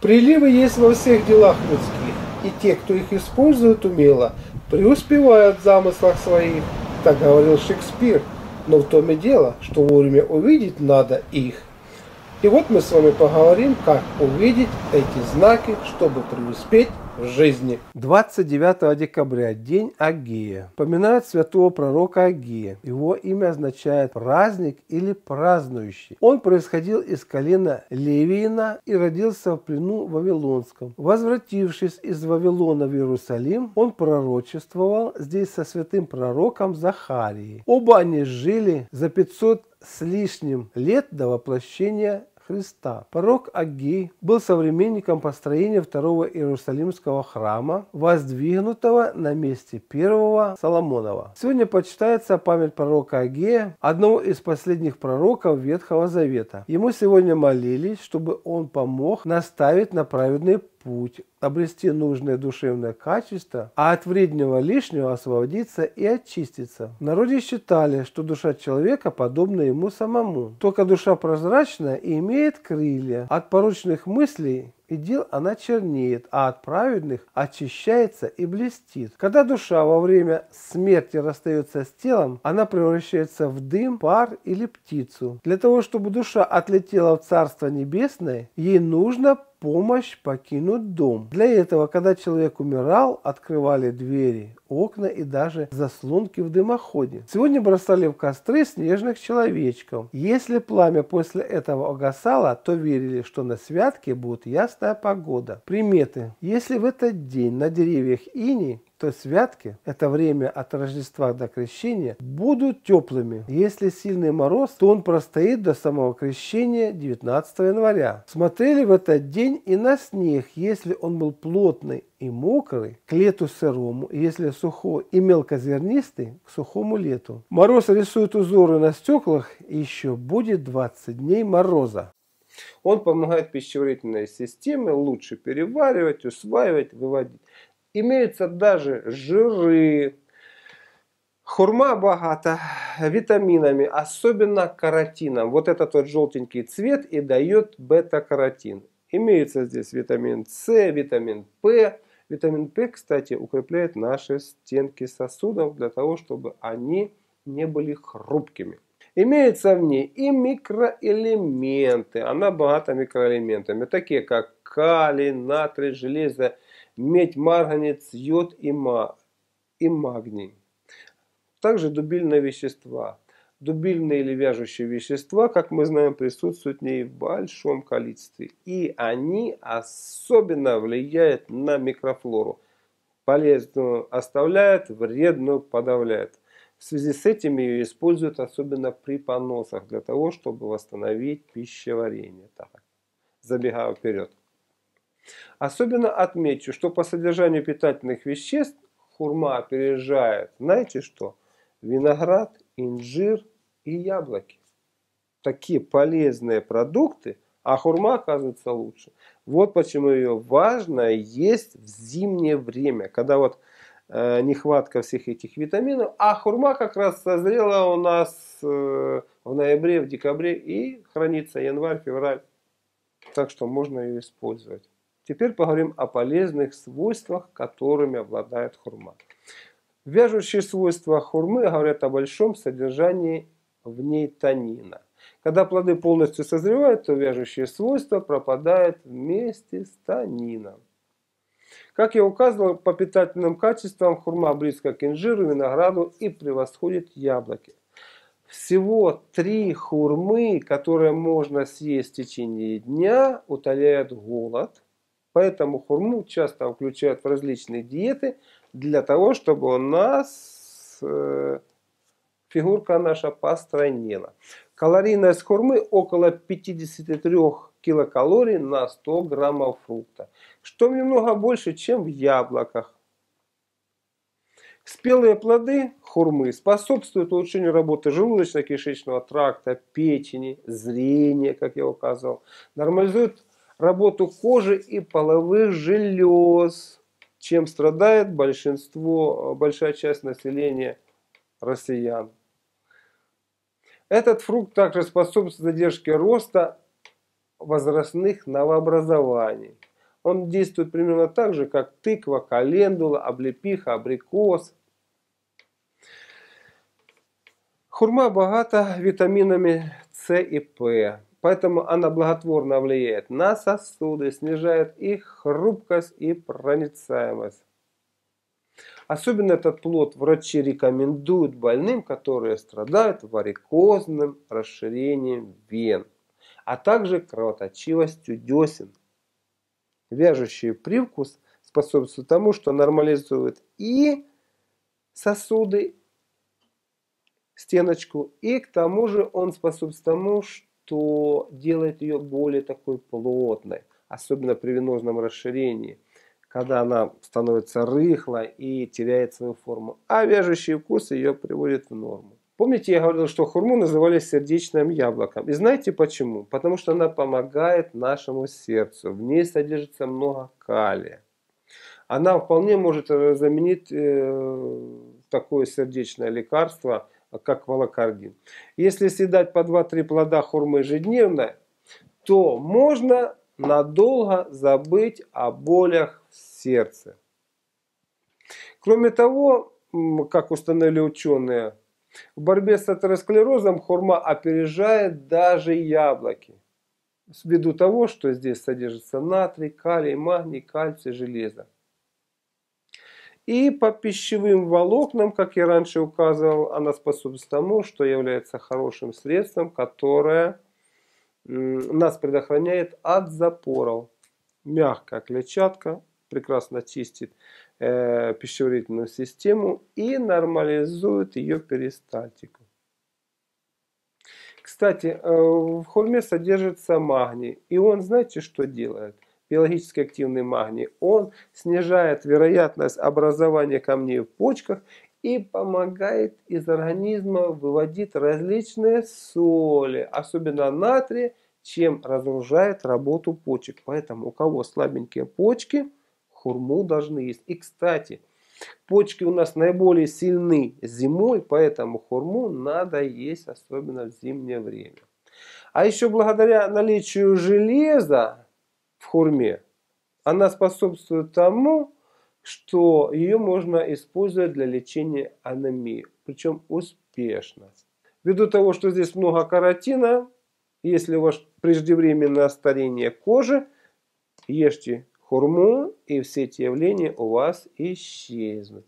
Приливы есть во всех делах людских, и те, кто их использует умело, преуспевают в замыслах своих. Так говорил Шекспир. Но в том и дело, что вовремя увидеть надо их. И вот мы с вами поговорим, как увидеть эти знаки, чтобы преуспеть в жизни. 29 декабря, день Агея. Поминают святого пророка Агея. Его имя означает праздник или празднующий. Он происходил из колена Левиина и родился в плену Вавилонском. Возвратившись из Вавилона в Иерусалим, он пророчествовал здесь со святым пророком Захарией. Оба они жили за 500 с лишним лет до воплощения Христа. Пророк Агей был современником построения второго Иерусалимского храма, воздвигнутого на месте первого Соломонова. Сегодня почитается память пророка Агея, одного из последних пророков Ветхого Завета. Ему сегодня молились, чтобы он помог наставить на праведный путь, обрести нужное душевное качество, а от вредного лишнего освободиться и очиститься. В народе считали, что душа человека подобна ему самому. Только душа прозрачная и имеет крылья. От порочных мыслей и дел она чернеет, а от праведных очищается и блестит. Когда душа во время смерти расстается с телом, она превращается в дым, пар или птицу. Для того, чтобы душа отлетела в Царство Небесное, ей нужно помощь покинуть дом. Для этого, когда человек умирал, открывали двери, окна и даже заслонки в дымоходе. Сегодня бросали в костры снежных человечков. Если пламя после этого угасало, то верили, что на святке будет ясная погода. Приметы. Если в этот день на деревьях ини то святки, это время от Рождества до Крещения, будут теплыми. Если сильный мороз, то он простоит до самого Крещения 19 января. Смотрели в этот день и на снег, если он был плотный и мокрый, к лету сырому, если сухой и мелкозернистый, к сухому лету. Мороз рисует узоры на стеклах, и еще будет 20 дней мороза. Он помогает пищеварительной системе лучше переваривать, усваивать, выводить имеются даже жиры. Хурма богата витаминами, особенно каротином. Вот этот вот желтенький цвет и дает бета-каротин. Имеется здесь витамин С, витамин П. Витамин П, кстати, укрепляет наши стенки сосудов для того, чтобы они не были хрупкими. Имеются в ней и микроэлементы. Она богата микроэлементами, такие как калий, натрий, железо, медь, марганец, йод и, ма, и магний. Также дубильные вещества. Дубильные или вяжущие вещества, как мы знаем, присутствуют в ней в большом количестве. И они особенно влияют на микрофлору. Полезную оставляют, вредную подавляют. В связи с этим ее используют особенно при поносах, для того, чтобы восстановить пищеварение. Так, забегая вперед. Особенно отмечу, что по содержанию питательных веществ хурма опережает, знаете что? Виноград, инжир и яблоки. Такие полезные продукты, а хурма оказывается лучше. Вот почему ее важно есть в зимнее время, когда вот э, нехватка всех этих витаминов, а хурма как раз созрела у нас э, в ноябре, в декабре и хранится январь, февраль. Так что можно ее использовать. Теперь поговорим о полезных свойствах, которыми обладает хурма. Вяжущие свойства хурмы говорят о большом содержании в ней танина. Когда плоды полностью созревают, то вяжущие свойства пропадают вместе с танином. Как я указывал, по питательным качествам хурма близко к инжиру, винограду и превосходит яблоки. Всего три хурмы, которые можно съесть в течение дня, утоляют голод – Поэтому хурму часто включают в различные диеты для того, чтобы у нас э, фигурка наша постройнела. Калорийность хурмы около 53 килокалорий на 100 граммов фрукта, что немного больше, чем в яблоках. Спелые плоды хурмы способствуют улучшению работы желудочно-кишечного тракта, печени, зрения, как я указывал, нормализуют работу кожи и половых желез, чем страдает большинство, большая часть населения россиян. Этот фрукт также способствует задержке роста возрастных новообразований. Он действует примерно так же, как тыква, календула, облепиха, абрикос. Хурма богата витаминами С и П. Поэтому она благотворно влияет на сосуды, снижает их хрупкость и проницаемость. Особенно этот плод врачи рекомендуют больным, которые страдают варикозным расширением вен, а также кровоточивостью десен. Вяжущий привкус способствует тому, что нормализует и сосуды, стеночку, и к тому же он способствует тому, что делает ее более такой плотной, особенно при венозном расширении – когда она становится рыхлой и теряет свою форму. А вяжущий вкус ее приводит в норму. Помните, я говорил, что хурму называли сердечным яблоком. И знаете почему? Потому что она помогает нашему сердцу. В ней содержится много калия. Она вполне может заменить э, такое сердечное лекарство, как волокардин. Если съедать по 2-3 плода хурмы ежедневно, то можно надолго забыть о болях в сердце. Кроме того, как установили ученые, в борьбе с атеросклерозом хурма опережает даже яблоки. Ввиду того, что здесь содержится натрий, калий, магний, кальций, железо. И по пищевым волокнам, как я раньше указывал, она способствует тому, что является хорошим средством, которое нас предохраняет от запоров. Мягкая клетчатка прекрасно чистит э, пищеварительную систему и нормализует ее перистальтику. Кстати, э, в хурме содержится магний. И он, знаете, что делает? Биологически активный магний. Он снижает вероятность образования камней в почках и помогает из организма выводить различные соли, особенно натрия, чем разоружает работу почек. Поэтому у кого слабенькие почки, хурму должны есть. И кстати, почки у нас наиболее сильны зимой, поэтому хурму надо есть, особенно в зимнее время. А еще благодаря наличию железа хурме, она способствует тому, что ее можно использовать для лечения анемии, причем успешно. Ввиду того, что здесь много каротина, если у вас преждевременное старение кожи, ешьте хурму и все эти явления у вас исчезнут.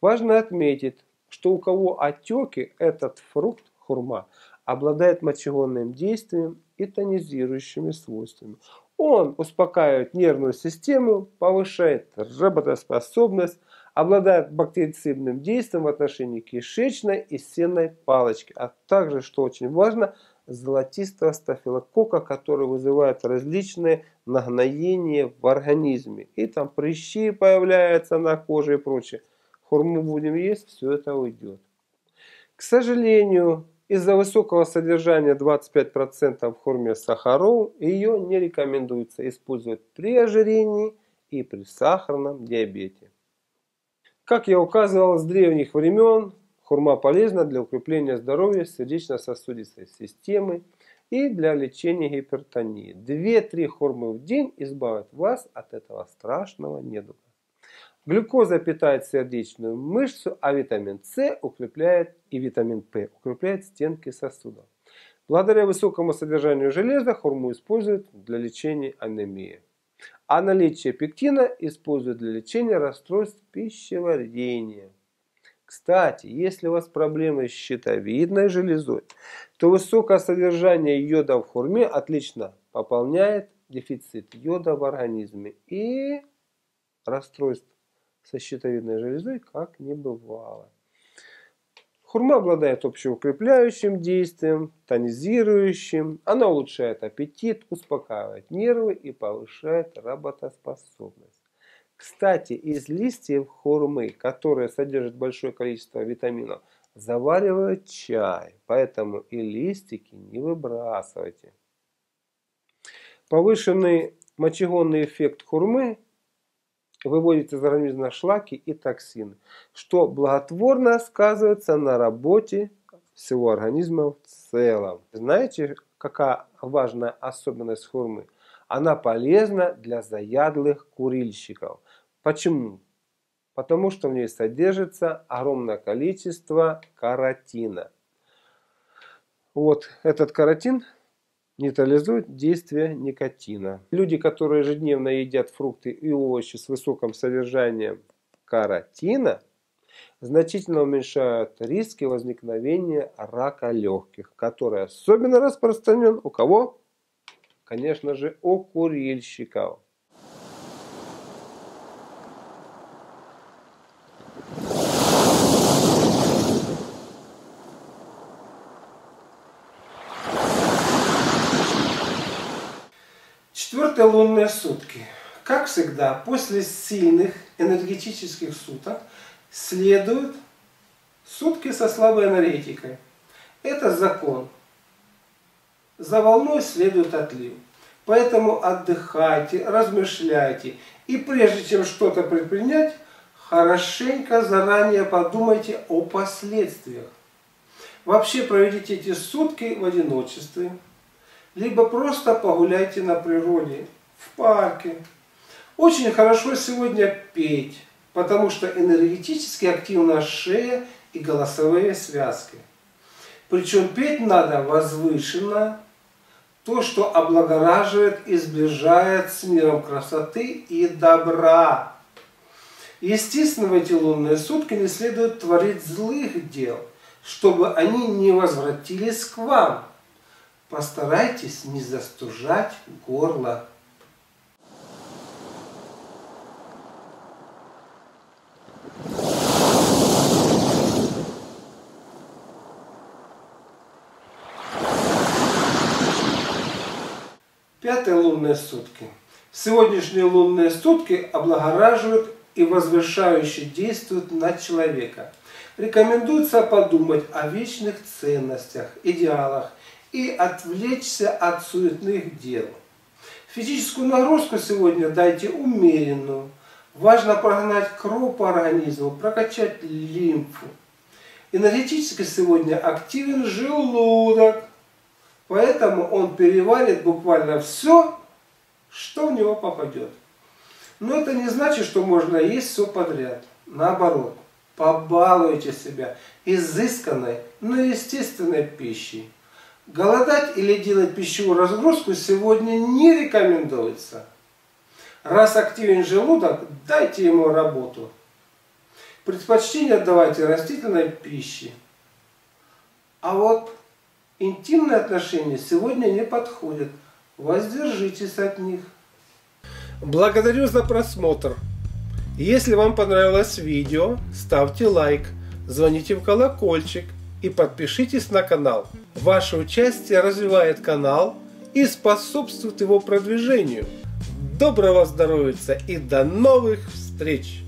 Важно отметить, что у кого отеки, этот фрукт, хурма, обладает мочегонным действием и тонизирующими свойствами. Он успокаивает нервную систему, повышает работоспособность, обладает бактерицидным действием в отношении кишечной и сенной палочки, а также, что очень важно, золотистого стафилококка, который вызывает различные нагноения в организме. И там прыщи появляются на коже и прочее. Хурму будем есть, все это уйдет. К сожалению, из-за высокого содержания 25% в хурме сахаров, ее не рекомендуется использовать при ожирении и при сахарном диабете. Как я указывал с древних времен, хурма полезна для укрепления здоровья сердечно-сосудистой системы и для лечения гипертонии. 2-3 хурмы в день избавят вас от этого страшного недуга. Глюкоза питает сердечную мышцу, а витамин С укрепляет и витамин П укрепляет стенки сосудов. Благодаря высокому содержанию железа хурму используют для лечения анемии. А наличие пектина используют для лечения расстройств пищеварения. Кстати, если у вас проблемы с щитовидной железой, то высокое содержание йода в хурме отлично пополняет дефицит йода в организме и расстройств со щитовидной железой как не бывало. Хурма обладает общеукрепляющим действием, тонизирующим. Она улучшает аппетит, успокаивает нервы и повышает работоспособность. Кстати, из листьев хурмы, которые содержат большое количество витаминов, заваривают чай. Поэтому и листики не выбрасывайте. Повышенный мочегонный эффект хурмы выводит из организма шлаки и токсины, что благотворно сказывается на работе всего организма в целом. Знаете, какая важная особенность хурмы? Она полезна для заядлых курильщиков. Почему? Потому что в ней содержится огромное количество каротина. Вот этот каротин нейтрализует действие никотина. Люди, которые ежедневно едят фрукты и овощи с высоким содержанием каротина, значительно уменьшают риски возникновения рака легких, который особенно распространен у кого? Конечно же, у курильщиков. Сутки. Как всегда, после сильных энергетических суток следуют сутки со слабой энергетикой. Это закон. За волной следует отлив. Поэтому отдыхайте, размышляйте. И прежде чем что-то предпринять, хорошенько заранее подумайте о последствиях. Вообще проведите эти сутки в одиночестве. Либо просто погуляйте на природе, в парке. Очень хорошо сегодня петь потому что энергетически активна шея и голосовые связки. Причем петь надо возвышенно, то, что облагораживает и сближает с миром красоты и добра. Естественно, в эти лунные сутки не следует творить злых дел, чтобы они не возвратились к вам. Постарайтесь не застужать горло. Пятые лунные сутки. Сегодняшние лунные сутки облагораживают и возвышающе действуют на человека. Рекомендуется подумать о вечных ценностях, идеалах и отвлечься от суетных дел. Физическую нагрузку сегодня дайте умеренную. Важно прогнать кровь по организму, прокачать лимфу. Энергетически сегодня активен желудок. Поэтому он переварит буквально все, что в него попадет. Но это не значит, что можно есть все подряд. Наоборот, побалуйте себя изысканной, но естественной пищей. Голодать или делать пищевую разгрузку сегодня не рекомендуется. Раз активен желудок, дайте ему работу. Предпочтение давайте растительной пище. А вот Интимные отношения сегодня не подходят. Воздержитесь от них. Благодарю за просмотр. Если вам понравилось видео, ставьте лайк, звоните в колокольчик и подпишитесь на канал. Ваше участие развивает канал и способствует его продвижению. Доброго здоровья и до новых встреч!